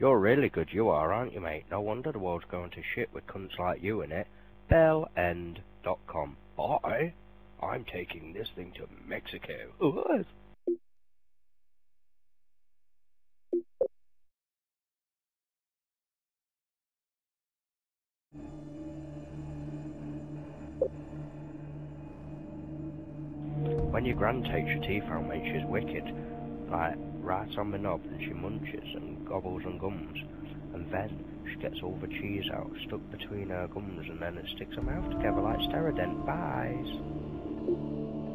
You're really good, you are, aren't you, mate? No wonder the world's going to shit with cunts like you in it. Bellend.com. I? I'm taking this thing to Mexico. What? When your gran takes your teeth out, mate, she's wicked. Like, right on the knob, and she munches and gobbles and gums. And then she gets all the cheese out, stuck between her gums, and then it sticks her mouth together like Steradent. Buys.